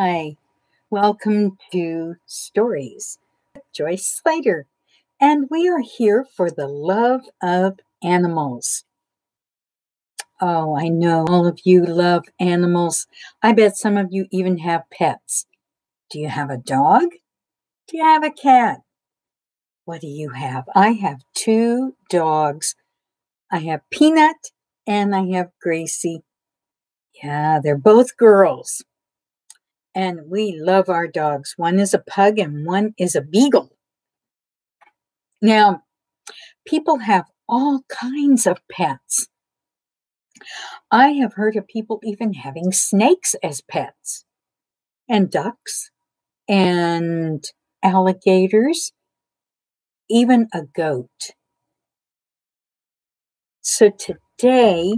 Hi, welcome to Stories Joyce Slater. And we are here for the love of animals. Oh, I know all of you love animals. I bet some of you even have pets. Do you have a dog? Do you have a cat? What do you have? I have two dogs. I have Peanut and I have Gracie. Yeah, they're both girls. And we love our dogs. One is a pug and one is a beagle. Now, people have all kinds of pets. I have heard of people even having snakes as pets, and ducks, and alligators, even a goat. So today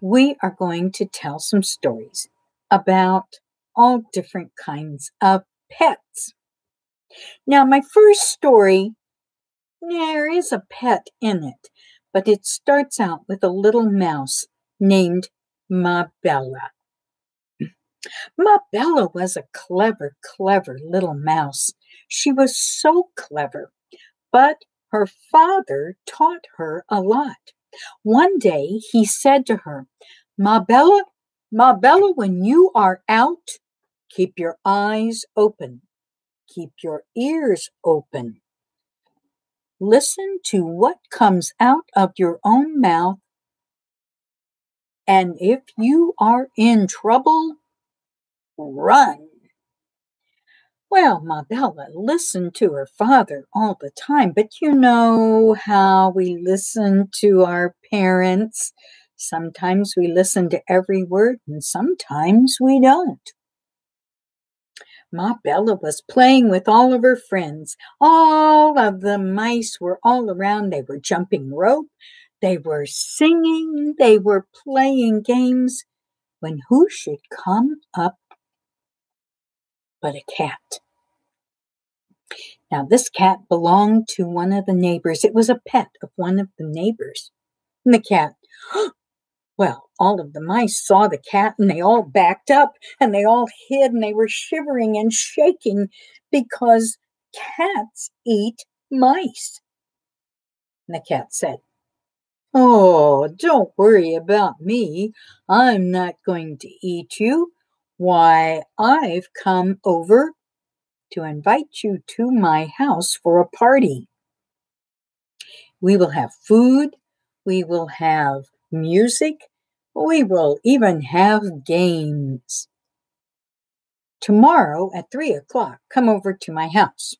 we are going to tell some stories about all different kinds of pets. Now, my first story, there is a pet in it, but it starts out with a little mouse named Mabella. Mabella was a clever, clever little mouse. She was so clever, but her father taught her a lot. One day he said to her, Mabella, Mabella, when you are out, keep your eyes open, keep your ears open. Listen to what comes out of your own mouth. And if you are in trouble, run. Well, Mabella listened to her father all the time, but you know how we listen to our parents. Sometimes we listen to every word, and sometimes we don't. Ma Bella was playing with all of her friends. All of the mice were all around. They were jumping rope. They were singing. They were playing games. When who should come up but a cat. Now, this cat belonged to one of the neighbors. It was a pet of one of the neighbors. And the cat, well, all of the mice saw the cat and they all backed up and they all hid and they were shivering and shaking because cats eat mice. And the cat said, Oh, don't worry about me. I'm not going to eat you. Why, I've come over to invite you to my house for a party. We will have food, we will have music, we will even have games. Tomorrow at three o'clock, come over to my house.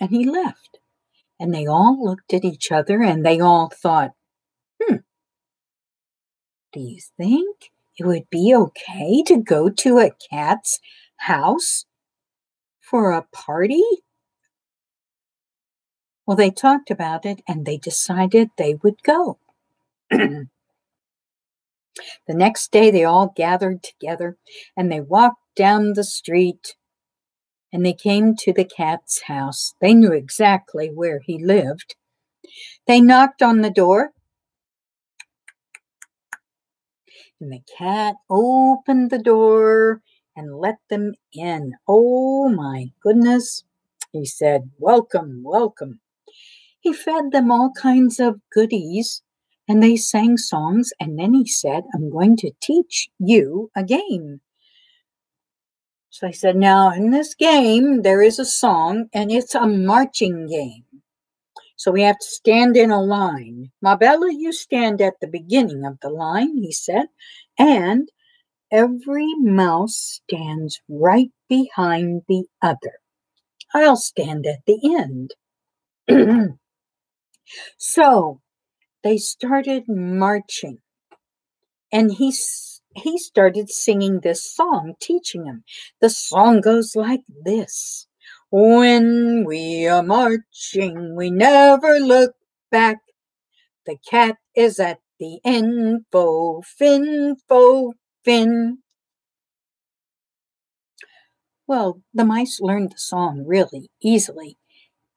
And he left. And they all looked at each other and they all thought, hmm, do you think it would be okay to go to a cat's house for a party? Well, they talked about it and they decided they would go. the next day, they all gathered together and they walked down the street and they came to the cat's house. They knew exactly where he lived. They knocked on the door And the cat opened the door and let them in. Oh my goodness. He said, Welcome, welcome. He fed them all kinds of goodies and they sang songs. And then he said, I'm going to teach you a game. So I said, Now, in this game, there is a song and it's a marching game. So we have to stand in a line. Mabella, you stand at the beginning of the line, he said, and every mouse stands right behind the other. I'll stand at the end. so they started marching, and he he started singing this song, teaching them. The song goes like this. When we are marching, we never look back. The cat is at the end. Fo, fin, fo, fin. Well, the mice learned the song really easily,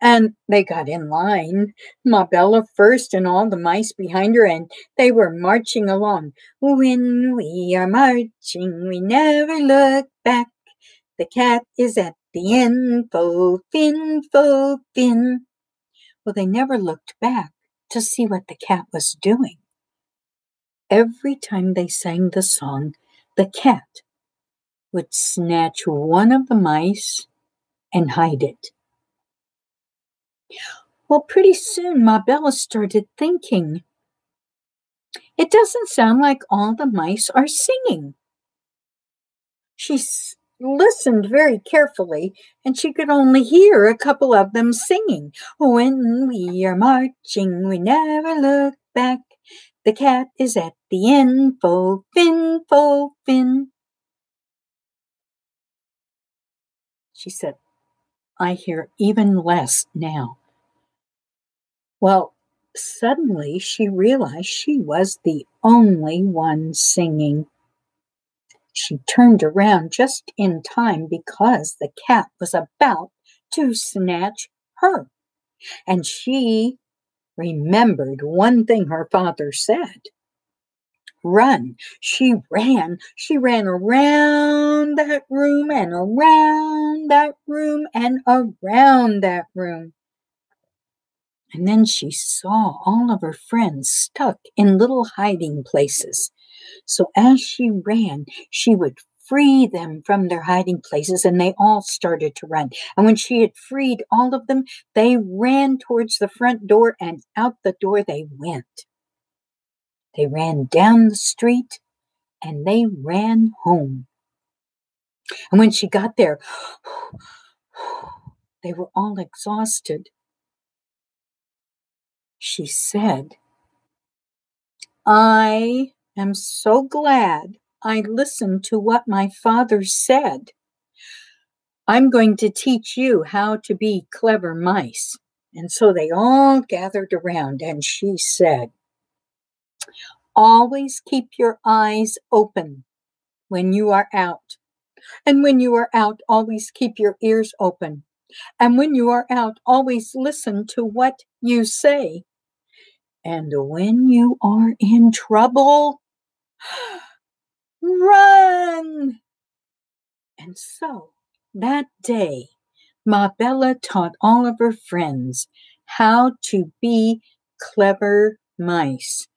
and they got in line. Mabella first and all the mice behind her, and they were marching along. When we are marching, we never look back. The cat is at the inn, fo fin, fo fin. Well, they never looked back to see what the cat was doing. Every time they sang the song, the cat would snatch one of the mice and hide it. Well, pretty soon Mabella started thinking, it doesn't sound like all the mice are singing. She listened very carefully and she could only hear a couple of them singing. When we are marching, we never look back. The cat is at the end, fo fin, fo fin. She said, I hear even less now. Well, suddenly she realized she was the only one singing. She turned around just in time because the cat was about to snatch her. And she remembered one thing her father said run. She ran. She ran around that room and around that room and around that room. And then she saw all of her friends stuck in little hiding places. So as she ran, she would free them from their hiding places, and they all started to run. And when she had freed all of them, they ran towards the front door, and out the door they went. They ran down the street and they ran home. And when she got there, they were all exhausted. She said, I am so glad I listened to what my father said. I'm going to teach you how to be clever mice. And so they all gathered around, and she said, Always keep your eyes open when you are out. And when you are out, always keep your ears open. And when you are out, always listen to what you say. And when you are in trouble, run. And so that day, Mabella taught all of her friends how to be clever mice.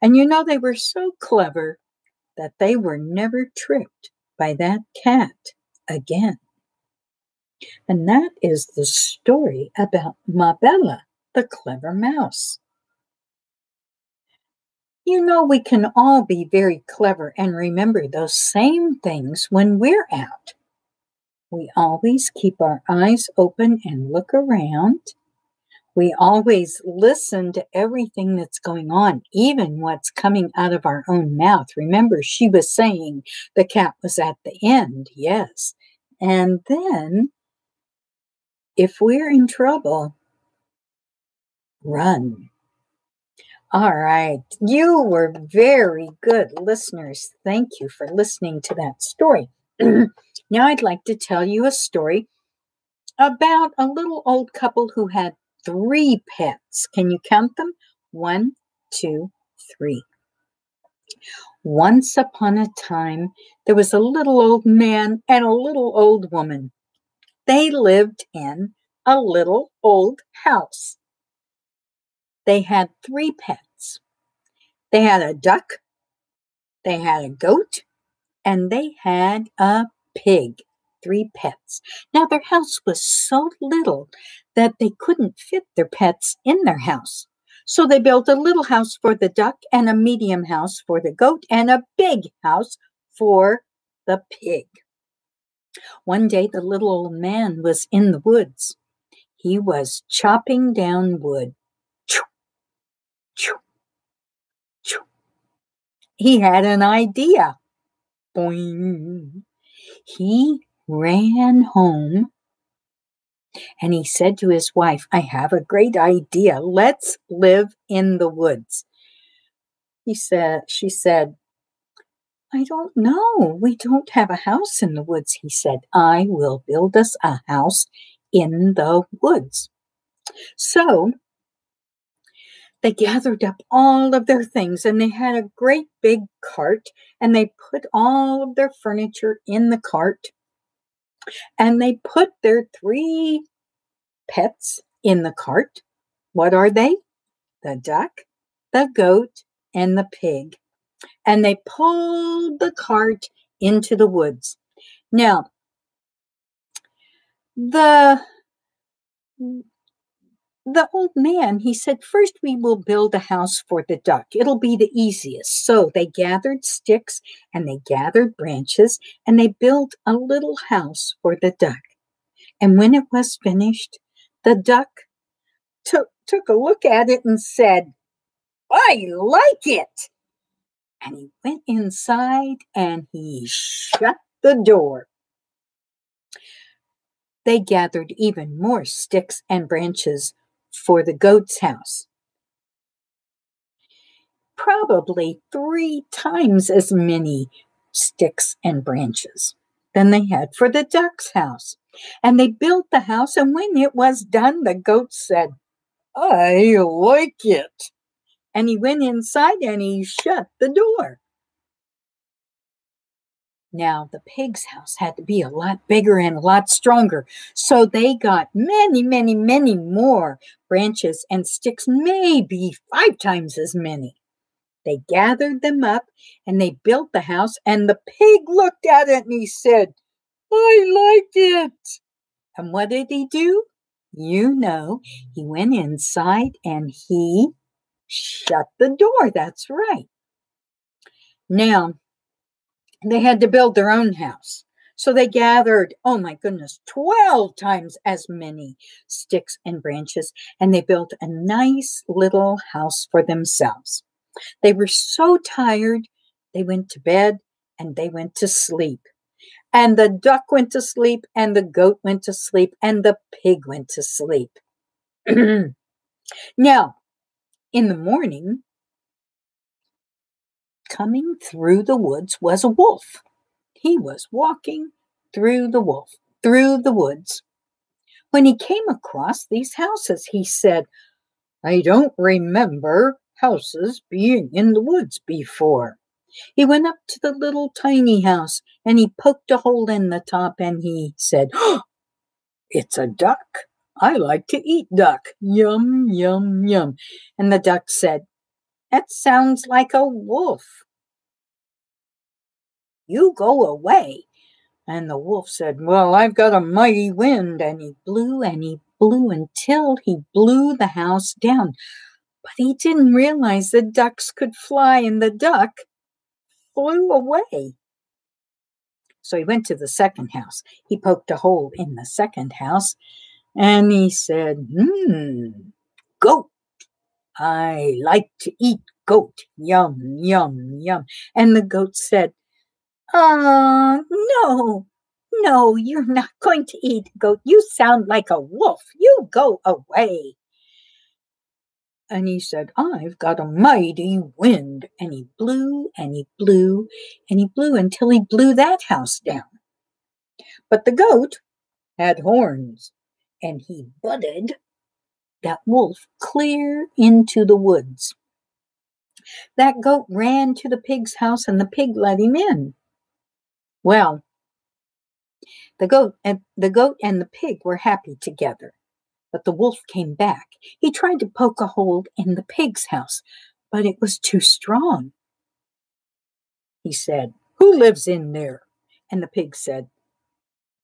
And you know, they were so clever that they were never tricked by that cat again. And that is the story about Mabella, the clever mouse. You know, we can all be very clever and remember those same things when we're out. We always keep our eyes open and look around we always listen to everything that's going on, even what's coming out of our own mouth. Remember, she was saying the cat was at the end, yes. And then, if we're in trouble, run. All right. You were very good listeners. Thank you for listening to that story. now, I'd like to tell you a story about a little old couple who had three pets. Can you count them? One, two, three. Once upon a time, there was a little old man and a little old woman. They lived in a little old house. They had three pets. They had a duck, they had a goat, and they had a pig three pets. Now, their house was so little that they couldn't fit their pets in their house. So they built a little house for the duck and a medium house for the goat and a big house for the pig. One day, the little old man was in the woods. He was chopping down wood. He had an idea. Boing. He ran home and he said to his wife, I have a great idea. Let's live in the woods. He said, she said, I don't know. We don't have a house in the woods. He said, I will build us a house in the woods. So they gathered up all of their things and they had a great big cart and they put all of their furniture in the cart And they put their three pets in the cart. What are they? The duck, the goat, and the pig. And they pulled the cart into the woods. Now, the the old man, he said, First we will build a house for the duck. It'll be the easiest. So they gathered sticks and they gathered branches and they built a little house for the duck. And when it was finished, the duck took, took a look at it and said, I like it. And he went inside and he shut the door. They gathered even more sticks and branches for the goat's house. Probably three times as many sticks and branches than they had for the duck's house. And they built the house, and when it was done, the goat said, I like it. And he went inside and he shut the door. Now, the pig's house had to be a lot bigger and a lot stronger. So they got many, many, many more branches and sticks, maybe five times as many. They gathered them up and they built the house, and the pig looked at it and he said, I like it. And what did he do? You know, he went inside and he shut the door. That's right. Now, they had to build their own house. So they gathered, oh my goodness, 12 times as many sticks and branches, and they built a nice little house for themselves. They were so tired, they went to bed and they went to sleep. And the duck went to sleep, and the goat went to sleep, and the pig went to sleep. now, in the morning, coming through the woods was a wolf. He was walking through the wolf, through the woods. When he came across these houses, he said, I don't remember houses being in the woods before. He went up to the little tiny house and he poked a hole in the top and he said, oh, It's a duck. I like to eat duck. Yum, yum, yum. And the duck said, That sounds like a wolf. You go away. And the wolf said, Well, I've got a mighty wind. And he blew and he blew until he blew the house down. But he didn't realize the ducks could fly, and the duck flew away. So he went to the second house. He poked a hole in the second house and he said, Hmm, goat. I like to eat goat. Yum, yum, yum. And the goat said, uh, no, no, you're not going to eat goat. You sound like a wolf. You go away. And he said, I've got a mighty wind. And he blew and he blew and he blew until he blew that house down. But the goat had horns and he butted that wolf clear into the woods. That goat ran to the pig's house and the pig let him in. Well, the goat and the goat and the pig were happy together. But the wolf came back. He tried to poke a hole in the pig's house, but it was too strong. He said, Who lives in there? And the pig said,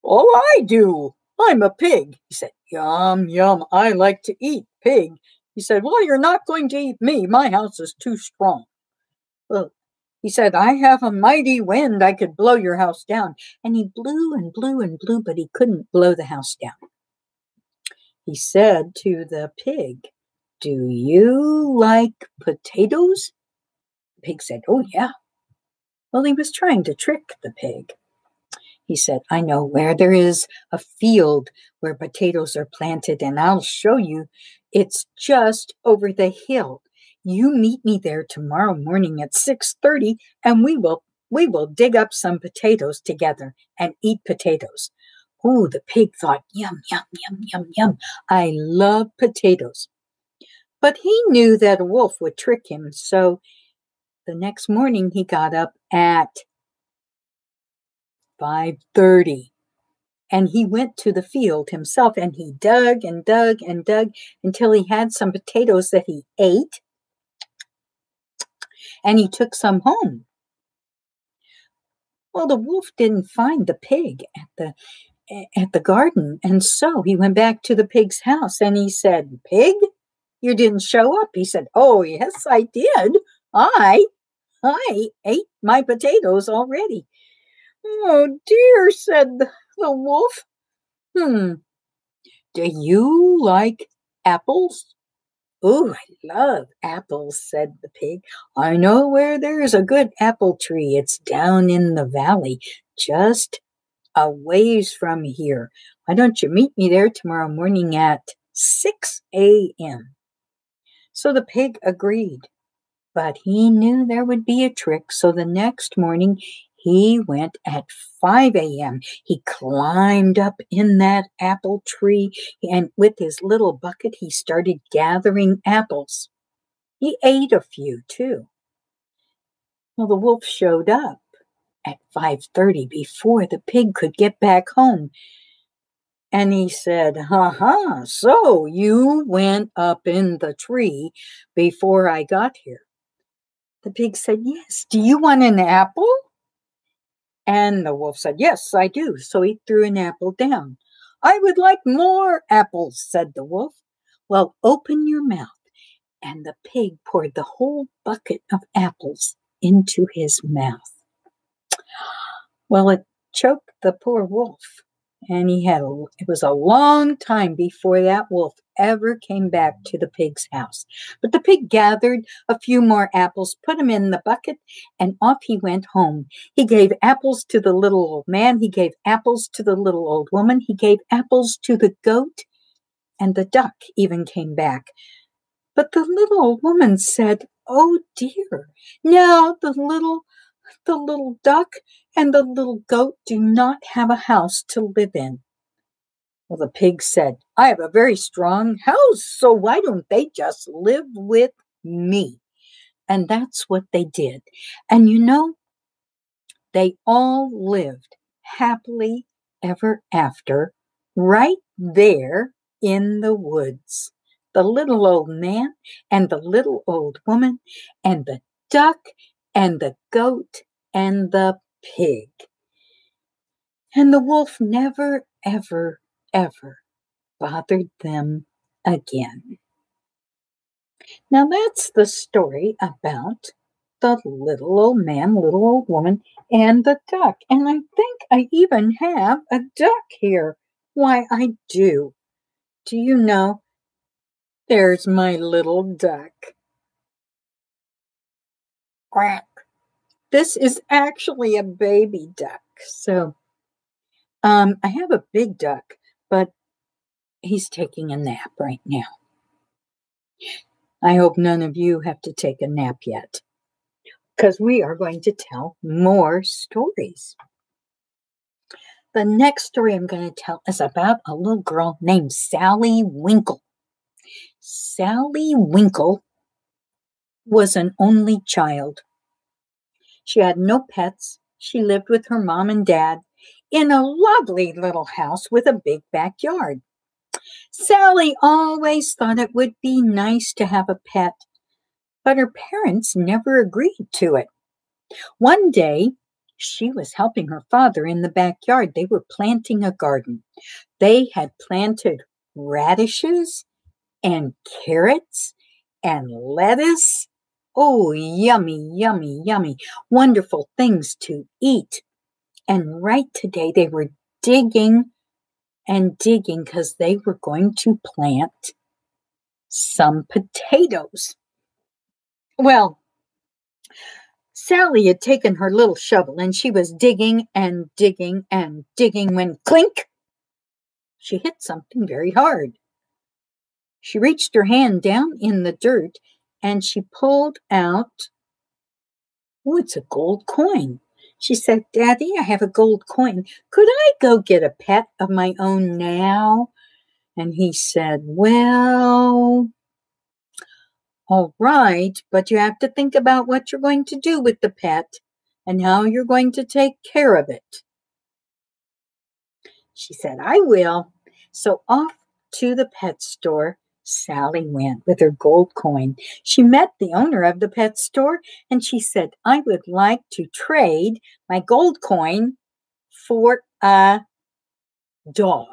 Oh, I do. I'm a pig. He said, Yum, yum. I like to eat pig. He said, Well, you're not going to eat me. My house is too strong. Well, he said, I have a mighty wind. I could blow your house down. And he blew and blew and blew, but he couldn't blow the house down. He said to the pig, Do you like potatoes? The pig said, Oh, yeah. Well, he was trying to trick the pig. He said, I know where there is a field where potatoes are planted, and I'll show you. It's just over the hill. You meet me there tomorrow morning at 6:30 and we will we will dig up some potatoes together and eat potatoes. Oh, the pig thought, yum, yum, yum, yum, yum. I love potatoes. But he knew that a wolf would trick him, so the next morning he got up at 5:30 and he went to the field himself and he dug and dug and dug until he had some potatoes that he ate and he took some home. Well, the wolf didn't find the pig at the at the garden, and so he went back to the pig's house and he said, "Pig, you didn't show up." He said, "Oh, yes, I did. I I ate my potatoes already." Oh dear, said the, wolf. Hmm. Do you like apples? Oh, I love apples, said the pig. I know where there's a good apple tree. It's down in the valley, just a ways from here. Why don't you meet me there tomorrow morning at 6 a.m.? So the pig agreed, but he knew there would be a trick. So the next morning he went at 5 a.m. He climbed up in that apple tree and with his little bucket, he started gathering apples. He ate a few too. Well, the wolf showed up at 5:30 before the pig could get back home. And he said, Ha ha, so you went up in the tree before I got here. The pig said, Yes. Do you want an apple? And the wolf said, Yes, I do. So he threw an apple down. I would like more apples, said the wolf. Well, open your mouth. And the pig poured the whole bucket of apples into his mouth. Well, it choked the poor wolf and he had a, it was a long time before that wolf ever came back to the pig's house. But the pig gathered a few more apples, put them in the bucket, and off he went home. He gave apples to the little old man, he gave apples to the little old woman, he gave apples to the goat, and the duck even came back. But the little old woman said, Oh dear, now the little the little duck and the little goat do not have a house to live in. Well, the pig said, I have a very strong house, so why don't they just live with me? And that's what they did. And you know, they all lived happily ever after, right there in the woods. The little old man and the little old woman and the duck and the goat and the pig. And the wolf never, ever, ever bothered them again. Now that's the story about the little old man, little old woman, and the duck. And I think I even have a duck here. Why, I do. Do you know? There's my little duck. Quack. This is actually a baby duck. So um, I have a big duck, but he's taking a nap right now. I hope none of you have to take a nap yet because we are going to tell more stories. The next story I'm going to tell is about a little girl named Sally Winkle. Sally Winkle was an only child. She had no pets. She lived with her mom and dad in a lovely little house with a big backyard. Sally always thought it would be nice to have a pet, but her parents never agreed to it. One day, she was helping her father in the backyard. They were planting a garden. They had planted radishes and carrots and lettuce Oh, yummy, yummy, yummy. Wonderful things to eat. And right today they were digging and digging because they were going to plant some potatoes. Well, Sally had taken her little shovel and she was digging and digging and digging when clink, she hit something very hard. She reached her hand down in the dirt and she pulled out, oh, it's a gold coin. She said, Daddy, I have a gold coin. Could I go get a pet of my own now? And he said, Well, all right, but you have to think about what you're going to do with the pet and how you're going to take care of it. She said, I will. So off to the pet store Sally went with her gold coin. She met the owner of the pet store and she said, I would like to trade my gold coin for a dog.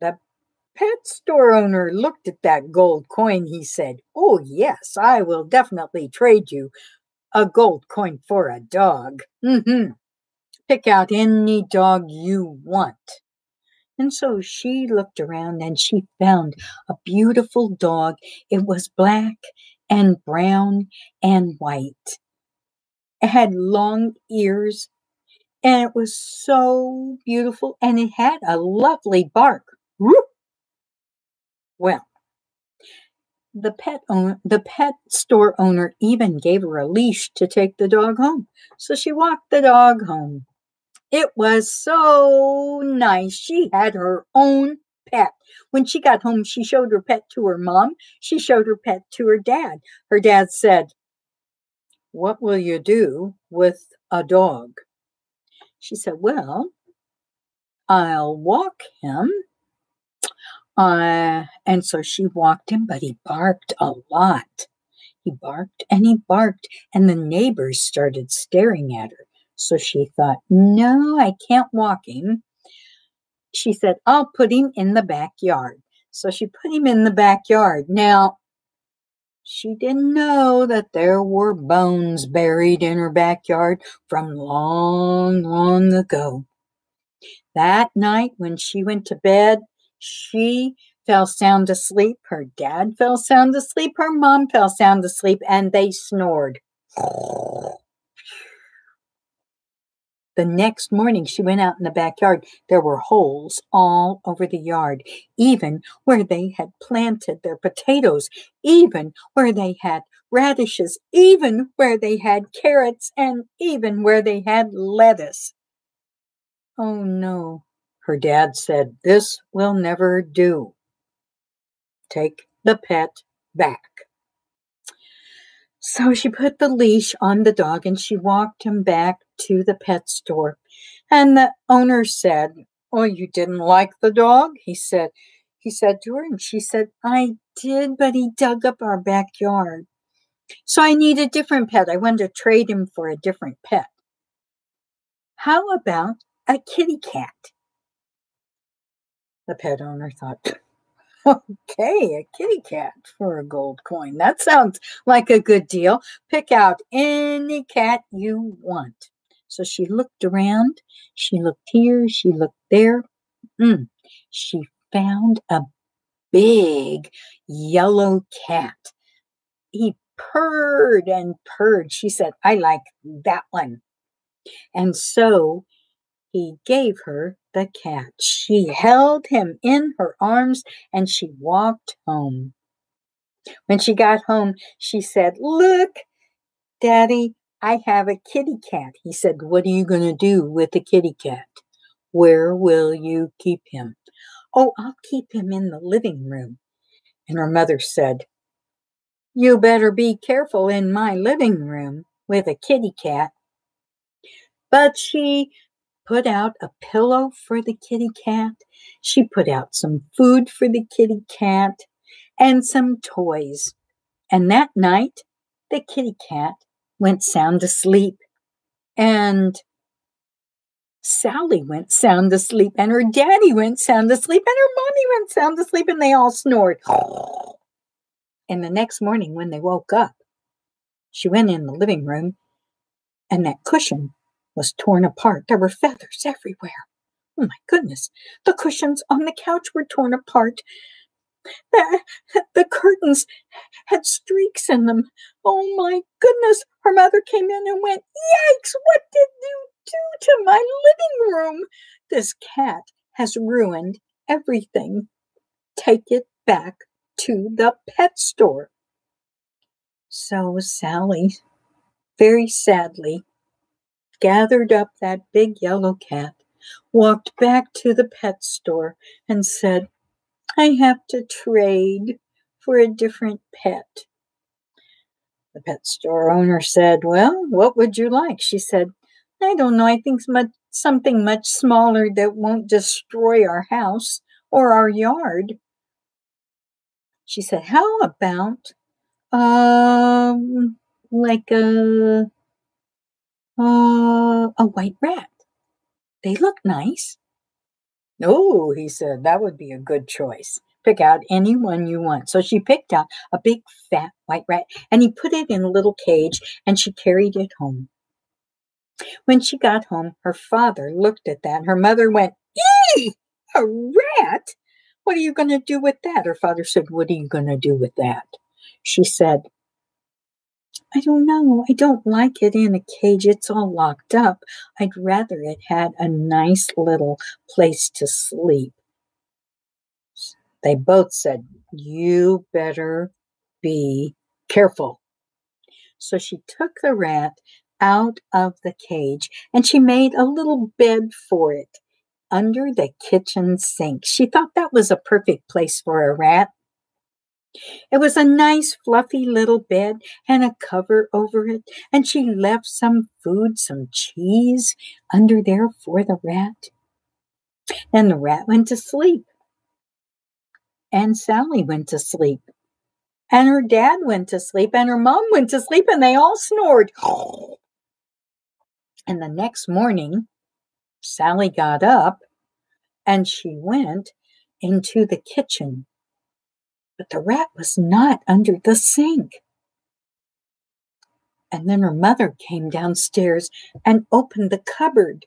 The pet store owner looked at that gold coin. He said, Oh, yes, I will definitely trade you a gold coin for a dog. Mm-hmm. Pick out any dog you want. And so she looked around and she found a beautiful dog. It was black and brown and white. It had long ears and it was so beautiful and it had a lovely bark. Well, the pet owner, the pet store owner even gave her a leash to take the dog home. So she walked the dog home. It was so nice. She had her own pet. When she got home, she showed her pet to her mom. She showed her pet to her dad. Her dad said, What will you do with a dog? She said, Well, I'll walk him. Uh, and so she walked him, but he barked a lot. He barked and he barked, and the neighbors started staring at her. So she thought, no, I can't walk him. She said, I'll put him in the backyard. So she put him in the backyard. Now, she didn't know that there were bones buried in her backyard from long, long ago. That night, when she went to bed, she fell sound asleep. Her dad fell sound asleep. Her mom fell sound asleep, and they snored. The next morning, she went out in the backyard. There were holes all over the yard, even where they had planted their potatoes, even where they had radishes, even where they had carrots, and even where they had lettuce. Oh no, her dad said, this will never do. Take the pet back. So she put the leash on the dog and she walked him back to the pet store. And the owner said, Oh, you didn't like the dog? He said, he said to her, and she said, I did, but he dug up our backyard. So I need a different pet. I wanted to trade him for a different pet. How about a kitty cat? The pet owner thought, Okay, a kitty cat for a gold coin. That sounds like a good deal. Pick out any cat you want. So she looked around. She looked here. She looked there. Mm. She found a big yellow cat. He purred and purred. She said, I like that one. And so he gave her the cat. She held him in her arms and she walked home. When she got home, she said, Look, Daddy, I have a kitty cat. He said, What are you going to do with the kitty cat? Where will you keep him? Oh, I'll keep him in the living room. And her mother said, You better be careful in my living room with a kitty cat. But she put out a pillow for the kitty cat. She put out some food for the kitty cat and some toys. And that night, the kitty cat went sound asleep. And Sally went sound asleep, and her daddy went sound asleep, and her mommy went sound asleep, and they all snored. And the next morning, when they woke up, she went in the living room, and that cushion was torn apart. There were feathers everywhere. Oh my goodness. The cushions on the couch were torn apart. The, the curtains had streaks in them. Oh my goodness. Her mother came in and went, Yikes, what did you do to my living room? This cat has ruined everything. Take it back to the pet store. So Sally, very sadly, gathered up that big yellow cat, walked back to the pet store, and said, I have to trade for a different pet. The pet store owner said, Well, what would you like? She said, I don't know. I think something much smaller that won't destroy our house or our yard. She said, How about um like a uh, a white rat? They look nice. Oh, he said, that would be a good choice. Pick out any one you want. So she picked out a big fat white rat and he put it in a little cage and she carried it home. When she got home, her father looked at that. Her mother went, Eee! A rat? What are you going to do with that? Her father said, What are you going to do with that? She said, I don't know. I don't like it in a cage. It's all locked up. I'd rather it had a nice little place to sleep. They both said, You better be careful. So she took the rat out of the cage and she made a little bed for it under the kitchen sink. She thought that was a perfect place for a rat. It was a nice, fluffy little bed and a cover over it, and she left some food, some cheese, under there for the rat. And the rat went to sleep. And Sally went to sleep. And her dad went to sleep, and her mom went to sleep, and they all snored. And the next morning, Sally got up and she went into the kitchen but the rat was not under the sink. And then her mother came downstairs and opened the cupboard.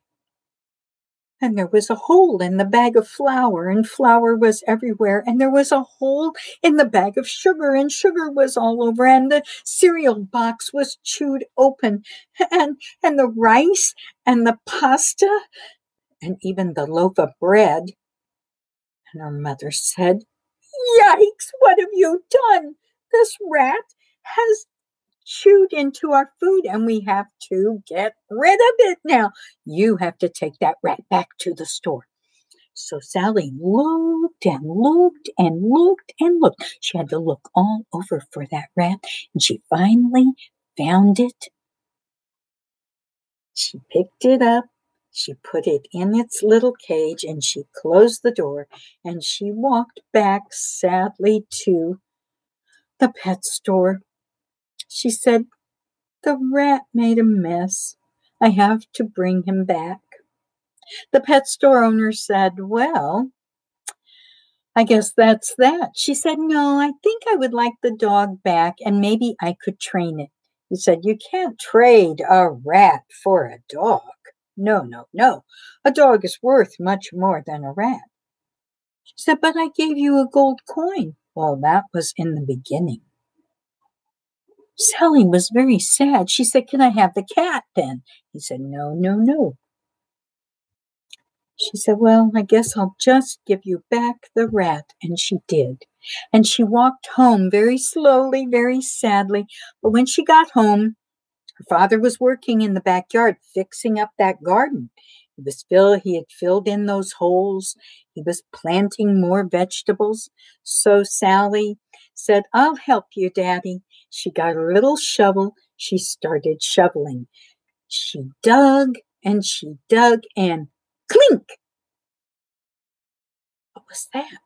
And there was a hole in the bag of flour, and flour was everywhere. And there was a hole in the bag of sugar, and sugar was all over. And the cereal box was chewed open. And, and the rice and the pasta, and even the loaf of bread. And her mother said, Yikes, what have you done? This rat has chewed into our food and we have to get rid of it now. You have to take that rat back to the store. So Sally looked and looked and looked and looked. She had to look all over for that rat and she finally found it. She picked it up she put it in its little cage and she closed the door and she walked back sadly to the pet store. She said, The rat made a mess. I have to bring him back. The pet store owner said, Well, I guess that's that. She said, No, I think I would like the dog back and maybe I could train it. He said, You can't trade a rat for a dog. No, no, no. A dog is worth much more than a rat. She said, But I gave you a gold coin. Well, that was in the beginning. Sally was very sad. She said, Can I have the cat then? He said, No, no, no. She said, Well, I guess I'll just give you back the rat. And she did. And she walked home very slowly, very sadly. But when she got home, her father was working in the backyard fixing up that garden. He was fill, he had filled in those holes. He was planting more vegetables. So Sally said, I'll help you, Daddy. She got a little shovel. She started shoveling. She dug and she dug and clink! What was that?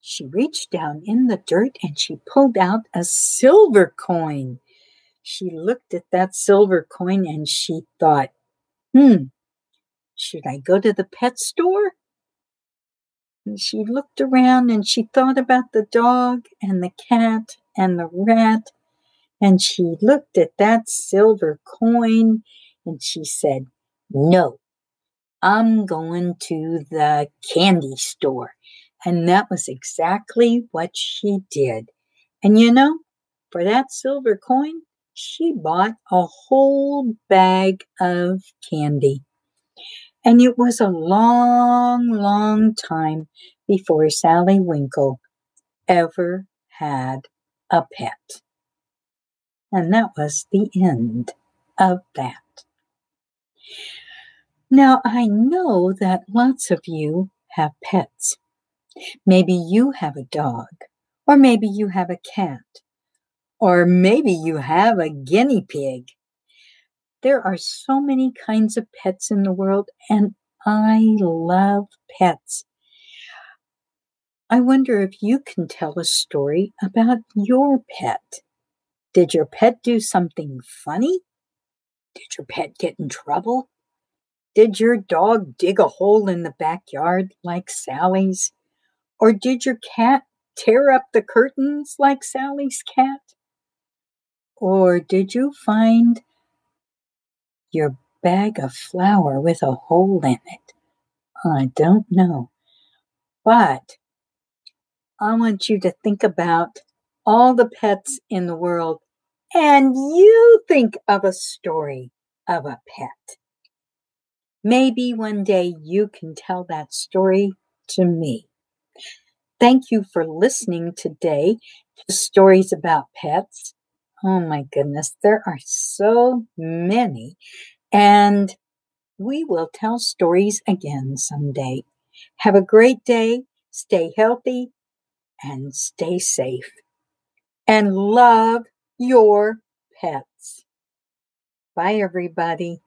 She reached down in the dirt and she pulled out a silver coin she looked at that silver coin and she thought, hmm, should I go to the pet store? And she looked around and she thought about the dog and the cat and the rat. And she looked at that silver coin and she said, No, I'm going to the candy store. And that was exactly what she did. And you know, for that silver coin, she bought a whole bag of candy. And it was a long, long time before Sally Winkle ever had a pet. And that was the end of that. Now, I know that lots of you have pets. Maybe you have a dog, or maybe you have a cat, or maybe you have a guinea pig. There are so many kinds of pets in the world, and I love pets. I wonder if you can tell a story about your pet. Did your pet do something funny? Did your pet get in trouble? Did your dog dig a hole in the backyard like Sally's? Or did your cat tear up the curtains like Sally's cat? Or did you find your bag of flour with a hole in it? I don't know. But I want you to think about all the pets in the world and you think of a story of a pet. Maybe one day you can tell that story to me. Thank you for listening today to Stories About Pets. Oh my goodness, there are so many. And we will tell stories again someday. Have a great day, stay healthy, and stay safe. And love your pets. Bye, everybody.